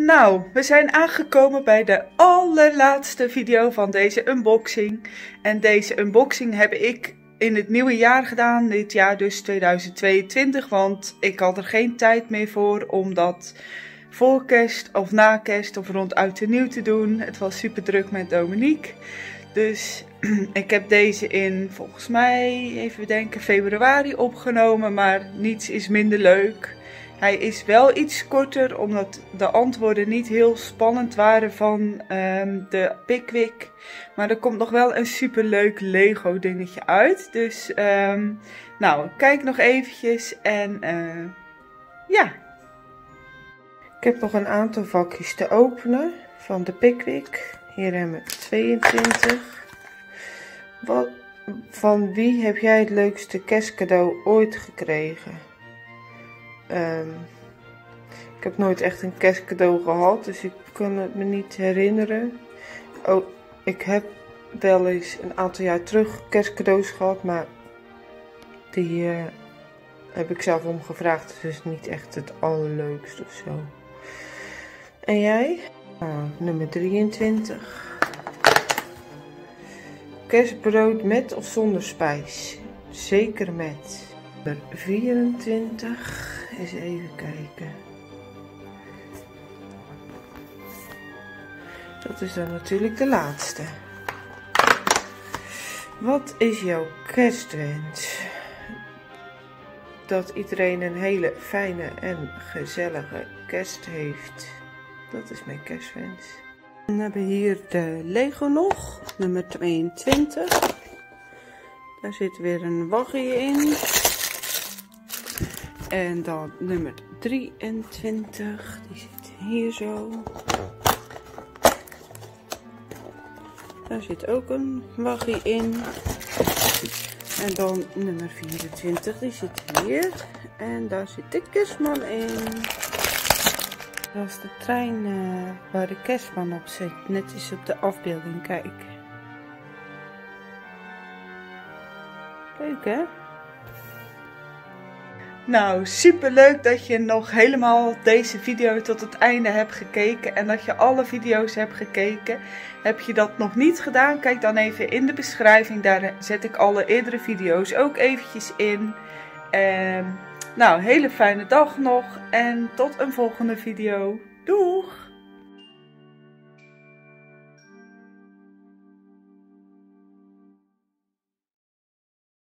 Nou, we zijn aangekomen bij de allerlaatste video van deze unboxing. En deze unboxing heb ik in het nieuwe jaar gedaan, dit jaar dus 2022, want ik had er geen tijd meer voor om dat voor kerst of na kerst of rond oud en nieuw te doen. Het was super druk met Dominique. Dus ik heb deze in, volgens mij, even denken, februari opgenomen, maar niets is minder leuk. Hij is wel iets korter, omdat de antwoorden niet heel spannend waren van um, de Pickwick. Maar er komt nog wel een super leuk Lego dingetje uit. Dus, um, nou, kijk nog eventjes en uh, ja. Ik heb nog een aantal vakjes te openen van de Pickwick. Hier hebben we 22. Wat, van wie heb jij het leukste kerstcadeau ooit gekregen? Um, ik heb nooit echt een kerstcadeau gehad, dus ik kan het me niet herinneren. Oh, ik heb wel eens een aantal jaar terug kerstcadeaus gehad, maar die uh, heb ik zelf om gevraagd. Dus niet echt het allerleukste of zo. En jij? Oh, nummer 23. Kerstbrood met of zonder spijs? Zeker met. Nummer 24. Eens even kijken. Dat is dan natuurlijk de laatste. Wat is jouw kerstwens? Dat iedereen een hele fijne en gezellige kerst heeft. Dat is mijn kerstwens. Dan hebben we hier de Lego nog, nummer 22. Daar zit weer een waggie in. En dan nummer 23, die zit hier zo. Daar zit ook een waggie in. En dan nummer 24, die zit hier. En daar zit de kerstman in. Dat is de trein uh, waar de kerstman op zit. Net is op de afbeelding, kijk. Leuk hè? Nou, super leuk dat je nog helemaal deze video tot het einde hebt gekeken en dat je alle video's hebt gekeken. Heb je dat nog niet gedaan, kijk dan even in de beschrijving, daar zet ik alle eerdere video's ook eventjes in. En, nou, hele fijne dag nog en tot een volgende video. Doeg!